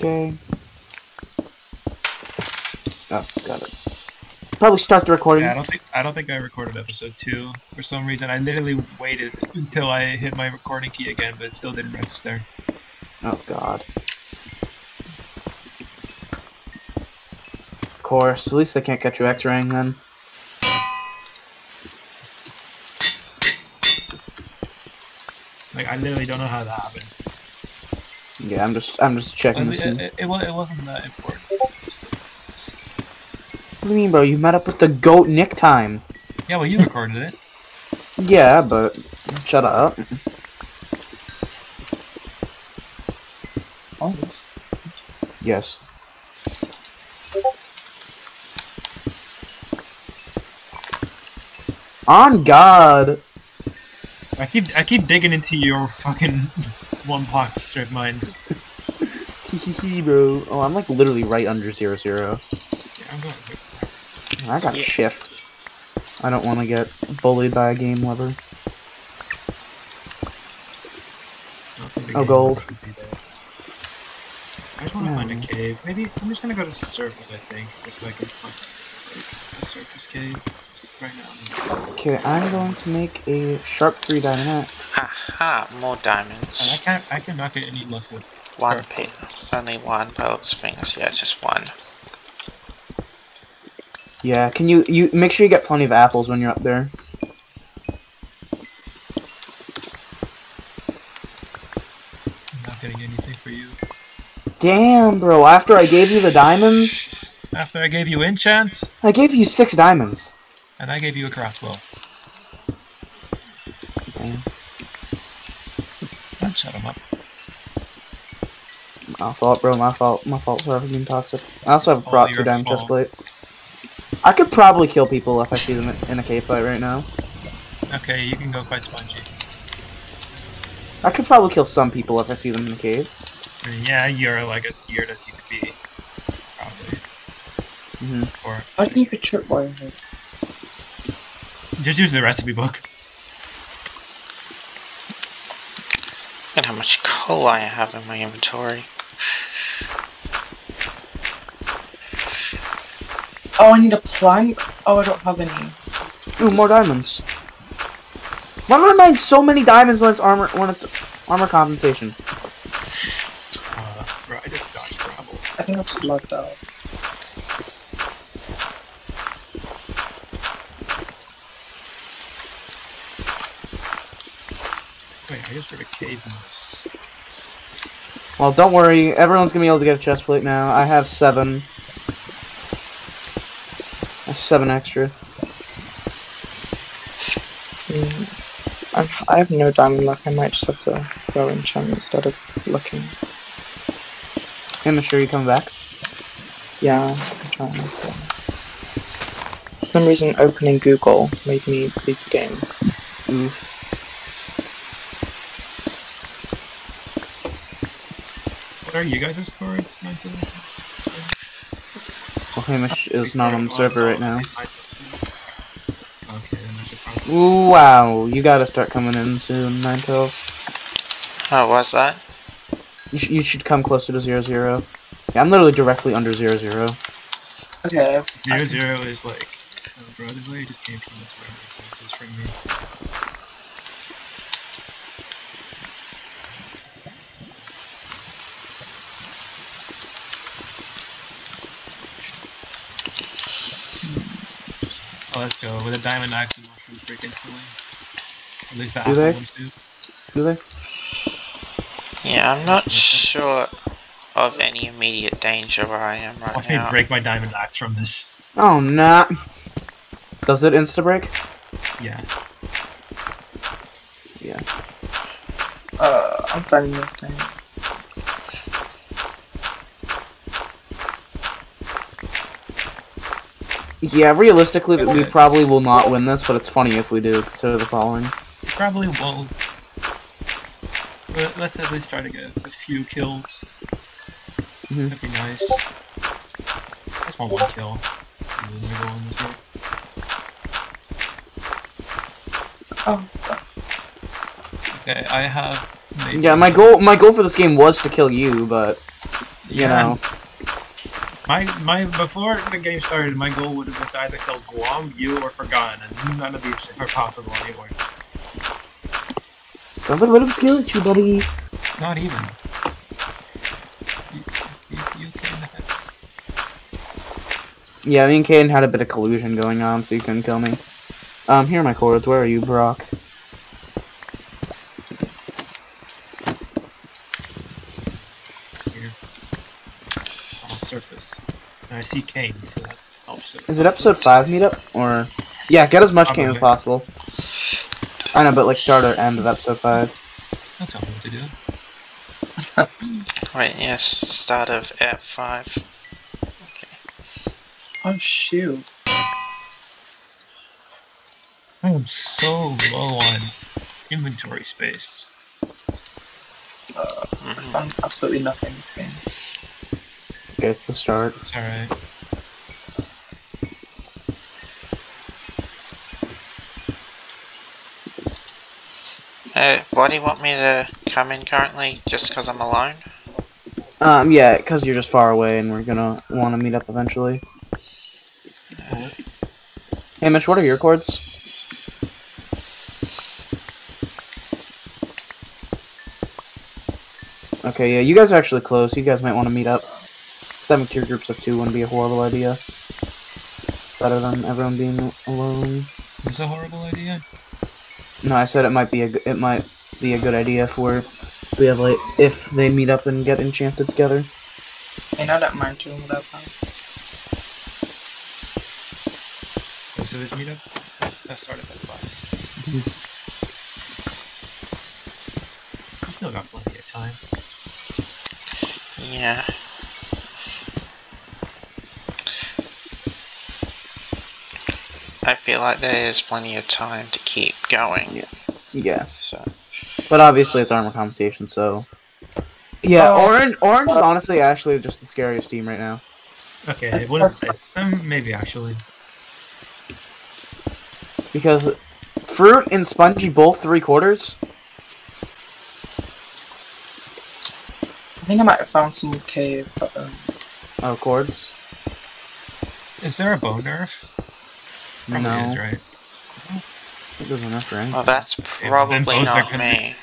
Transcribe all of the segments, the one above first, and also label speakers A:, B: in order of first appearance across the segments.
A: Okay. Oh, got it. Probably start the recording.
B: Yeah, I don't think I don't think I recorded episode two for some reason. I literally waited until I hit my recording key again, but it still didn't register.
A: Oh god. Of course, at least they can't catch you X-raying then.
B: Like I literally don't know how that happened.
A: Yeah, I'm just I'm just checking
B: I
A: to
B: mean,
A: see.
B: it, it, it, it wasn't that important.
A: What do you mean, bro? You met up with the goat Nick time.
B: Yeah, well, you recorded it.
A: Yeah, but shut up.
C: Oh, Always.
A: Yes. On God.
B: I keep I keep digging into your fucking one block strip mines.
A: Teehee, bro. Oh, I'm like literally right under zero zero.
B: Yeah, I'm going.
A: I got a
C: Yeah.
A: shift. I don't want to get bullied by a game lover. Oh, gold.
B: I just want to
A: Yeah.
B: find a cave. Maybe I'm just gonna go to surface. I think just so I can find like, a surface cave right now.
A: Okay, I'm going to make a sharp three diamond axe.
D: Ha ha, more
B: And I can't. I cannot get any luck with.
D: One
B: Sure.
D: pin. Only one by looks of things. Yeah, just one.
A: Yeah, can you you make sure you get plenty of apples when you're up there?
B: I'm not getting anything for you.
A: Damn, bro. After I gave you the diamonds,
B: After I gave you enchants,
A: I gave you six diamonds.
B: And I gave you a crossbow.
A: Damn.
B: Don't shut him up.
A: My fault, bro. My fault. My fault for ever being toxic. I also have a
B: All
A: prop
B: your
A: two diamond
B: fault.
A: chest plate. I could probably kill people if I see them in a cave fight right now.
B: Okay, you can go fight Spongy.
A: I could probably kill some people if I see them in a cave.
B: Yeah, you're like as geared as you could be. Probably.
A: hmm
B: Or
C: I think you could trip wire head.
B: Just use the recipe book.
D: Look at how much coal I have in my inventory.
C: Oh, I need a plank. Oh, I don't have any.
A: Ooh, more diamonds. Why do I mine so many diamonds when it's armor when it's armor compensation?
B: Uh, bro, I just dodged gravel.
C: I think I just logged out.
B: Wait, I just heard a cave noise.
A: Well, don't worry. Everyone's gonna be able to get a chest plate now. I have seven. I have seven extra.
C: Mm, I have no diamond luck. I might just have to go enchant instead of looking.
A: Hey, I'm sure you come back.
C: Yeah, I'm trying to. For some reason, opening Google made me leave the game.
A: Oof.
B: Are you guys' scores? 19?
A: Well, Hamish is not on the server right now.
B: Okay, then I should probably.
A: Ooh, wow, you gotta start coming in soon, Nine Tails.
D: Oh, what's that?
A: You, sh- you should come closer to zero zero. Yeah, I'm literally directly under zero zero.
C: Okay, I've,
B: Zero zero is like. Oh, bro, this way just came from this way. This is from me. Let's go. With a diamond axe and mushrooms break instantly. At least the
A: Do
B: apple
A: they?
B: ones do.
A: Do they?
D: Yeah, I'm not sure of any immediate danger where I am right
B: Watch me
D: now.
B: break my diamond axe from this.
A: Oh, nah. Does it insta break?
B: Yeah.
A: Yeah.
C: uh, I'm finding this thing.
A: Yeah, realistically, we probably will not win this, but it's funny if we do. Consider the following.
B: You probably won't. But let's at least try to get a few kills.
A: Mhm.
B: That'd be nice. I just want one kill. And then we go on this game.
C: Oh,
B: Okay, I have. Maybe
A: Yeah, my goal, my goal for this game was to kill you, but You
B: Yeah.
A: know.
B: My my before the game started, my goal would have been to either kill Guam, you, or Forgotten, and none of these are possible anymore.
A: A little bit of skill at you, buddy.
B: Not even. You, you, you can.
A: Yeah, me and Caden had a bit of collusion going on, so you couldn't kill me. Um, here are my cords. Where are you, Brock?
B: Here. On surface. And I see cane, so that helps it.
A: Is it episode 5 meetup? Or. Yeah, get as much cane as possible. I know, but like start or end of episode 5.
B: Don't tell me what to do.
D: Wait, yes, start of F5.
C: Oh shoot.
B: I am so low on inventory space.
C: Uh, I
D: Mhm.
C: found absolutely nothing in this game.
A: Okay, it's the start.
B: Alright.
D: Uh, why do you want me to come in currently? Just because I'm alone?
A: Um, yeah, because you're just far away and we're gonna want to meet up eventually. Hey, Mitch, what are your chords? Okay, yeah, you guys are actually close. You guys might want to meet up. Because having two groups of two wouldn't be a horrible idea. Better than everyone being alone.
B: It's a horrible idea.
A: No, I said it might be a g- it might be a good idea for we're we have like if they meet up and get enchanted together.
C: And I don't mind doing whatever.
B: Wait, so this meetup? That started at 5. Mm-hmm. We still got plenty of time.
D: Yeah. I feel like there's plenty of time to keep going.
A: Yeah. Yeah,
D: So,
A: but obviously it's armor compensation, so yeah.
C: Oh.
A: Orange, orange is honestly actually just the scariest team right now.
B: Okay,
C: That's-
B: what is
C: that's-
B: it? Um, maybe actually.
A: Because fruit and spongy both three quarters.
C: I think I might have found someone's cave, but um,
A: Oh, cords.
B: Is there a bow nerf? Probably
A: No,
B: is, right?
A: it doesn't enough for anything.
D: well, that's probably
B: both
D: not
B: gonna
D: me.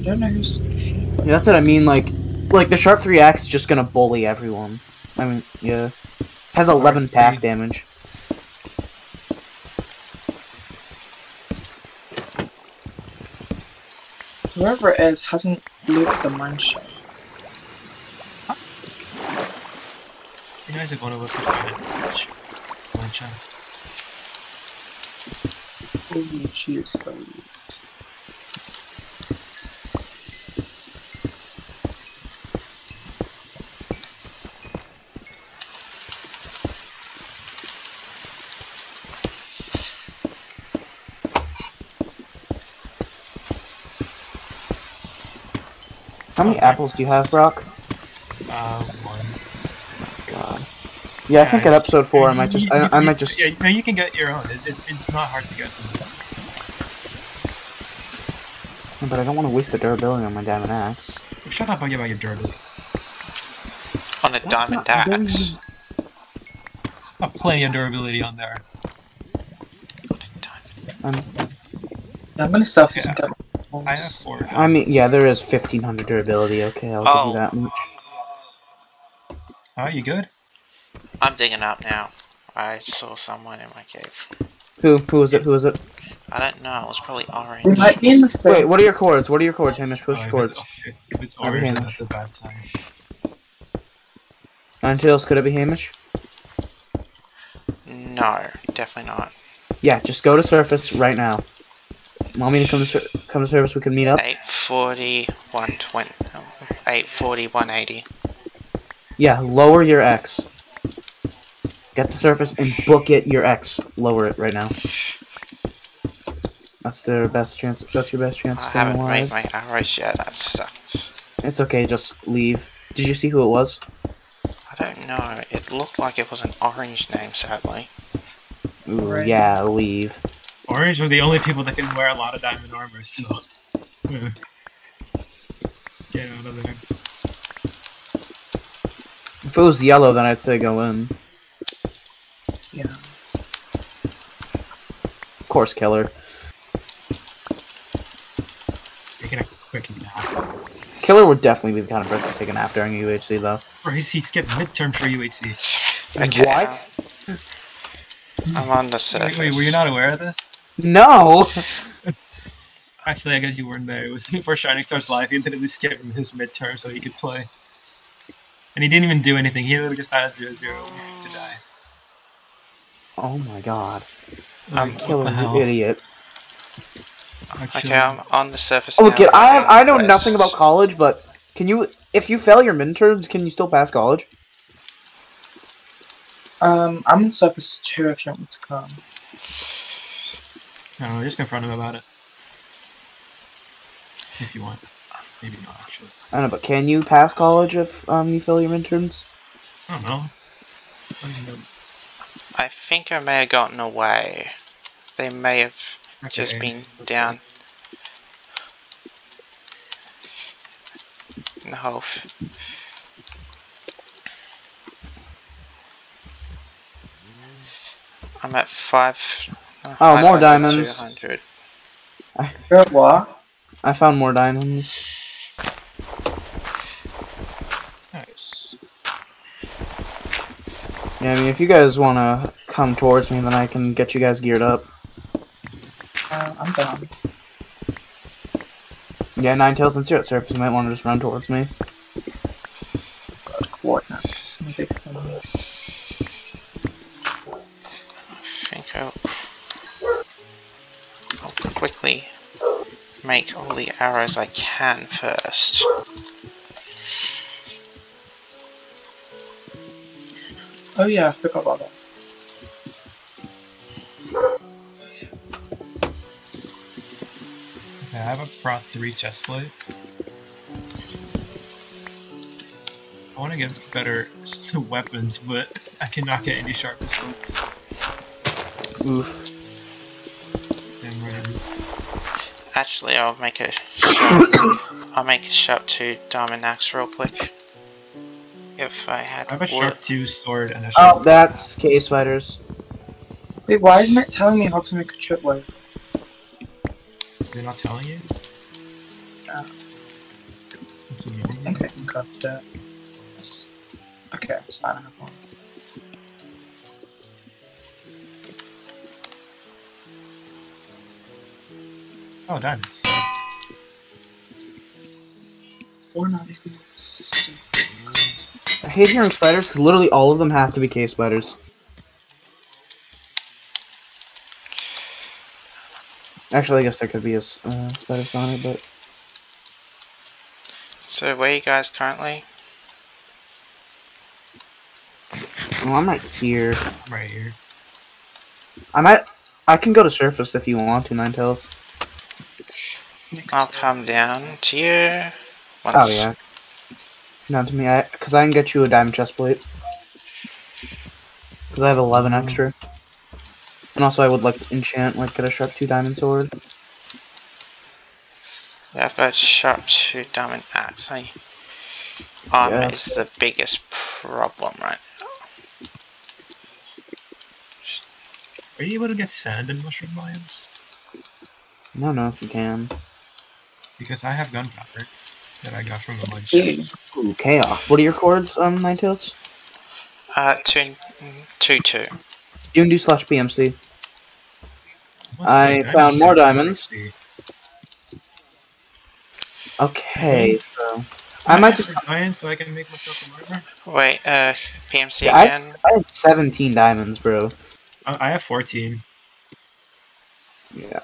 C: I don't know who's.
A: Yeah, that's what I mean. Like, like the sharp three axe is just gonna bully everyone. I mean, yeah, has eleven
B: Sharp
A: tack damage.
C: Whoever it is hasn't looted the mine shaft.
B: You guys if one of us could find it. One chance.
C: Jeez, Louise.
A: How many apples do you have, Brock?
B: Uh.
A: Yeah, I think at episode four, I might just, I, I might just.
B: Yeah, no, you can get your own. It, it, it's not hard to get.
A: But I don't want to waste the durability on my diamond axe.
B: Shut up! I'll give out your durability.
D: On a
A: That's
D: diamond
A: not very-
D: axe.
B: Got plenty of durability on there.
A: Um,
C: Yeah, I'm gonna self this
B: Yeah.
C: and get
B: I have four.
A: I mean, yeah, there is 1500 durability. Okay, I'll give
D: Oh.
A: you that much.
B: Oh, you good?
D: I'm digging up now. I saw someone in my cave.
A: Who? Who is it? Who is it?
D: I don't know, it was probably
C: We
D: orange.
C: might be in the same.
A: Wait, what are your chords? What are your chords, Hamish? Push
B: Oh,
A: your
B: if it's, if it's orange,
A: here.
B: then that's a bad sign.
A: Until could it be Hamish?
D: No, definitely not.
A: Yeah, just go to surface right now. Want me to come to come to surface? We can meet up.
D: 840, 120, um, 840, 180.
A: Yeah, lower your X. Get to surface and book it your X. Lower it right now. That's their best chance. That's your best chance.
D: I haven't
A: alive.
D: made my arrows yet, that sucks.
A: It's okay. Just leave. Did you see who it was?
D: I don't know, it looked like it was an orange name, sadly.
A: Ooh,
C: Right.
A: yeah, leave.
B: Orange are the only people that can wear a lot of diamond armor, so. Get out of there.
A: If it was yellow, then I'd say go in.
C: Yeah.
A: Of course, killer.
B: Taking a quick nap.
A: Killer would definitely be the kind of person to take a nap during UHC, though.
B: Or he, he skipped midterm for UHC.
D: Okay,
A: What?
D: I'm on the surface.
B: Wait, wait, were you not aware of this?
A: No!
B: Actually, I guess you weren't there. It was before Shining Stars Live. He literally skipped his midterm so he could play. And he didn't even do anything. He literally just had 0 0 to die.
A: Oh my god.
B: Like,
A: Killer,
B: what the
A: you idiot.
D: Okay, I'm on the surface
A: Oh,
D: now.
A: kid, I
D: I'm
A: I know
D: west.
A: nothing about college, but can you, if you fail your midterms, can you still pass college?
C: Um, I'm on surface two if you want me to come.
B: No, just confront him about it. If you want. Maybe not, actually.
A: I don't know, but can you pass college if um you fail your midterms?
B: I don't know. I don't know.
D: I think I may have gotten away. They may have just been down. No. f- I'm at five. uh,
A: Oh, more diamonds.
D: 200.
C: You're what?
A: I found more diamonds.
B: Nice.
A: Yeah, I mean, if you guys want to come towards me, then I can get you guys geared up.
C: Uh, I'm down.
A: Yeah, Nine Tails, since you're at surface, you might want to just run towards me.
C: God, Vortex, my biggest enemy.
D: I think I'll, I'll quickly make all the arrows I can first.
C: Oh yeah, I forgot about that.
B: Okay, I have a Prot 3 chest plate. I want to get better weapons, but I cannot get any sharpness books.
A: Oof.
D: Actually, I'll make a sharp, I'll make a sharp two diamond axe real quick. If I had
B: I have a sharp 2 sword and a oh, sharp
A: Oh, that's cave spiders.
C: Wait, why isn't it telling me how to make a tripwire?
B: They're not telling you?
C: Yeah.
B: That's annoying.
C: Okay, I can grab that. Okay, so I don't have one.
B: Oh, diamonds.
C: Or not even.
A: I hate hearing spiders because literally all of them have to be cave spiders. Actually, I guess there could be a s- uh, spider spawner, but
D: So where are you guys currently?
A: well, I'm right here.
B: I'm right here.
A: I might. I can go to surface if you want to, Nine Tails.
D: I'll come down to you. Once
A: Oh yeah. Not to me, I because I can get you a diamond chest plate. Because I have eleven mm. extra. And also, I would like to enchant, like get a sharp two diamond sword.
D: Yeah, I've got sharp two diamond axe. I, armor
A: Yeah.
D: is the biggest problem right now.
B: Are you able to get sand in mushroom biomes?
A: I don't know if you can.
B: Because I have gunpowder that I got from a mud
C: Dude.
A: Ooh, chaos. What are your chords, um, Nine Tails?
D: Uh, two, two, two.
A: You can do slash PMC.
B: What's
A: I
B: that?
A: found more diamonds.
B: see.
A: Okay, so I might just.
B: iron so I can make myself a armor.
D: Wait, uh, PMC
A: Yeah, I,
D: again.
A: I have 17 diamonds, bro.
B: I I have 14.
A: Yeah.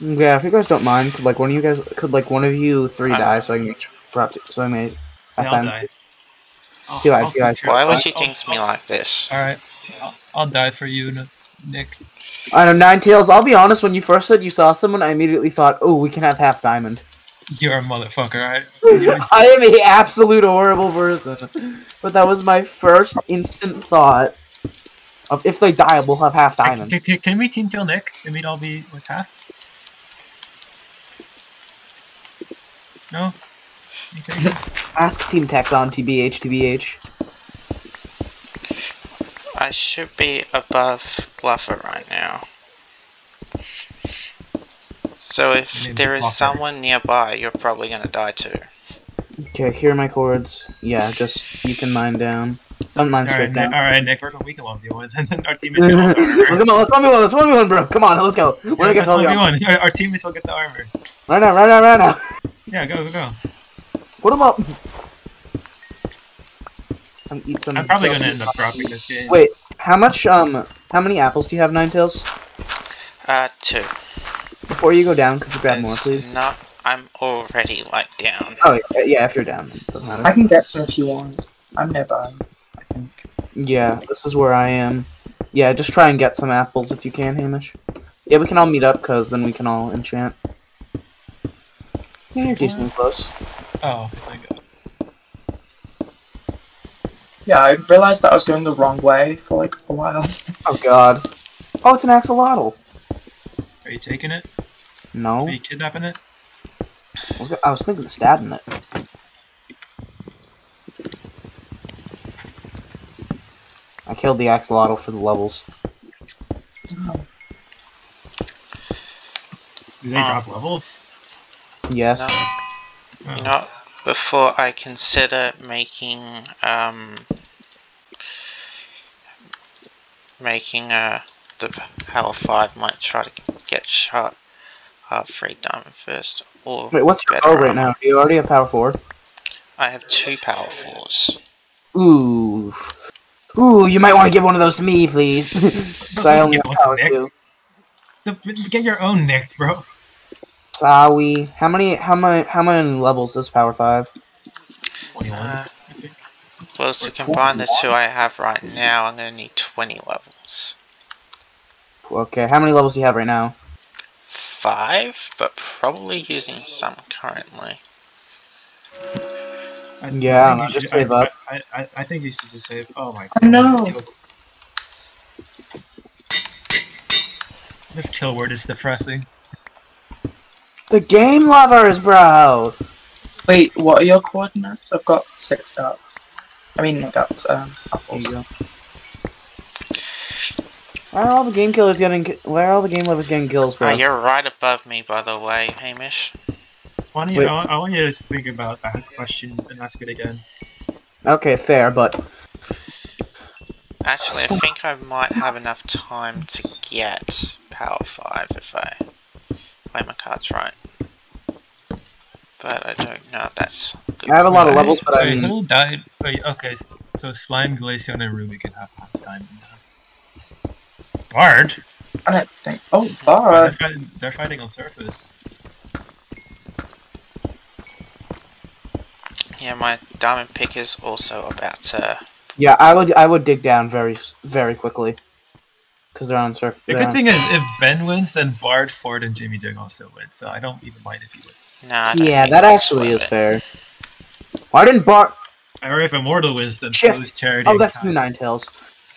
A: Yeah, if you guys don't mind, could like one of you guys, could like one of you three
D: I-
A: die so I can make prop so I may have
B: Yeah, I'll
A: diamonds.
B: I'll-
A: Do I- do I-
D: Why would you
B: I'll-
D: jinx me
B: I'll-
D: like this?
B: Alright, I'll, I'll die for you, Nick.
A: I know Nine Tails. I'll be honest. When you first said you saw someone, I immediately thought, "Oh, we can have half diamond."
B: You're a motherfucker, alright?
A: I am a absolute horrible person, but that was my first instant thought of if they die, we'll have half diamond.
B: Can, can, can we team kill Nick and we'd all be with half? No. You take this?
A: Ask Team Taxon TBH TBH.
D: I should be above Bluffer right now. So if
B: need
D: there is
B: Bluffer.
D: someone nearby, you're probably gonna die too.
A: Okay, here are my chords. Yeah, just you can mine down. Don't mine
B: All right,
A: straight
B: Nick,
A: down.
B: all right, Nick. We're gonna weaken one v one, and our teammates
A: Let's
B: will get the
A: come on, let's one v one, let's one v one, bro. Come on, let's go. We're gonna get all
B: let's
A: the armor.
B: 1v1. Our, our teammates will get the armor.
A: Right now, right now, right now.
B: Yeah, go, go, go.
A: Put him up. I'm eat some.
B: I'm probably gonna end up dropping this game.
A: Wait, how much? Um, how many apples do you have, Ninetales?
D: Uh, two.
A: Before you go down, could you grab more, please?
D: Not. I'm already like down.
A: Oh yeah, yeah, if you're down, it doesn't matter.
C: I can get some if you want. I'm nearby, I think.
A: Yeah, this is where I am. Yeah, just try and get some apples if you can, Hamish. Yeah, we can all meet up, cause then we can all enchant. Yeah, you're decently close.
B: Oh, my god.
C: Yeah, I realized that I was going the wrong way for like a while.
A: Oh god. Oh, it's an axolotl.
B: Are you taking it?
A: No,
B: Are you kidnapping it?
A: I was, I was thinking of stabbing it. I killed the axolotl for the levels.
C: Oh,
B: Do they drop ah. level?
A: Yes.
D: No. You know, before I consider making um making uh the power five, might try to get shot uh free diamond first. Or
A: Wait, what's your
D: better
A: power right now? Do you already have power four?
D: I have two power fours.
A: Ooh. Ooh, you might want to give one of those to me, please. Because I only
B: Give
A: have power
B: Nick.
A: two.
B: So, Get your own Nick, bro.
A: Sorry. How many? How many? How many levels is power five?
B: 21.
D: Uh, well, to
A: Or
D: combine the two I have right now, I'm gonna need 20 levels.
A: Okay. How many levels do you have right now?
D: Five, but probably using some currently.
B: I,
A: Yeah,
B: I think you
A: just
B: should- I-
A: save up.
B: I, I, I think you should just save. Oh my
C: god. no.
B: This kill word is depressing.
A: The game lovers, bro.
C: Wait, what are your coordinates? I've got six ducks. I mean, not ducks, um,
A: There
C: apples.
A: you. Why are all the game killers getting? ki- Why are all the game lovers getting kills, bro?
D: Uh, you're right above me, by the way, Hamish.
B: Why don't you,
A: Wait.
B: I, I want you to think about that question and ask it again.
A: Okay, fair, but
D: Actually, I think I might have enough time to get Power 5 if I play my cards right. But I don't know if that's good.
A: I have a lot of levels, but I
B: wait,
A: mean,
B: who died? Wait, okay, so Slime, Glaceon, and Ruby can have half time. Bard?
C: I don't think. Oh,
B: they're,
C: Bard.
B: fighting, they're fighting on surface.
D: Yeah, my diamond pick is also about to.
A: yeah, I would I would dig down very very quickly because they're on surf.
B: The good
A: on-
B: thing is, if Ben wins, then Bard, Ford, and Jimmy Jung also win, so I don't even mind if he wins.
D: Nah,
A: yeah, that actually is
D: it.
A: fair. Why didn't Bard?
B: Or if Immortal wins, then
A: Shift.
B: Charity.
A: Oh, that's new Nine Tails.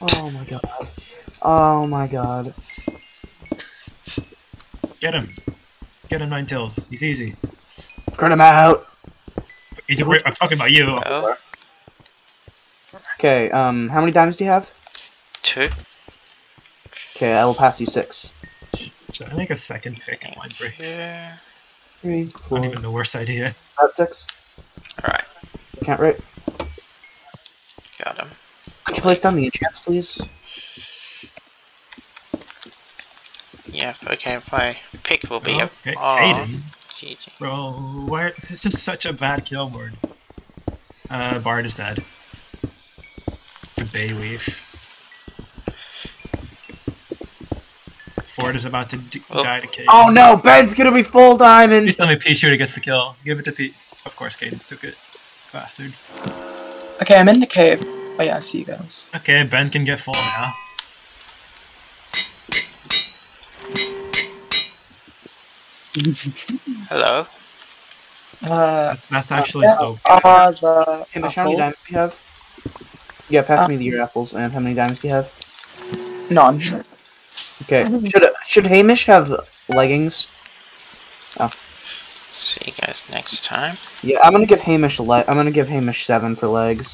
A: Oh my god. Oh my god.
B: Get him. Get him, Nine Tails. He's easy.
A: Crit him out.
B: He's a, I'm talking about you.
D: Oh,
A: Okay. Um, how many diamonds do you have?
D: two.
A: Okay, I will pass you six.
B: Should I make a second pick if mine breaks?
D: Yeah.
A: Three,
B: Not even the worst idea.
A: five, six.
D: Alright,
A: Count right.
D: got him.
A: Could you place down the enchants, please?
D: Yeah, okay, my pick will be
B: Oh,
D: a.
B: hey,
D: Oh,
B: Aiden. Bro, why? This is such a bad kill board. Uh, Bard is dead. The Bayleaf. Ford is about to d-
D: Oh.
B: die to Kate.
A: Oh no, Ben's gonna be full diamond.
B: Please tell me Pea Shooter gets the kill. Give it to Pete. Of course, Caden took it. Bastard.
C: Okay, I'm in the cave. Oh yeah, I see you guys.
B: Okay, Ben can get full now.
D: Hello.
C: Uh,
B: That's actually
C: yeah,
B: so.
C: are the
A: Hamish, how many
C: apples?
A: diamonds do you have? Yeah, pass
C: Uh,
A: me the your apples. And how many diamonds do you have?
C: None.
A: Okay. Should should Hamish have leggings? Oh.
D: See you guys next time.
A: Yeah, I'm gonna give Hamish le- I'm gonna give Hamish seven for legs.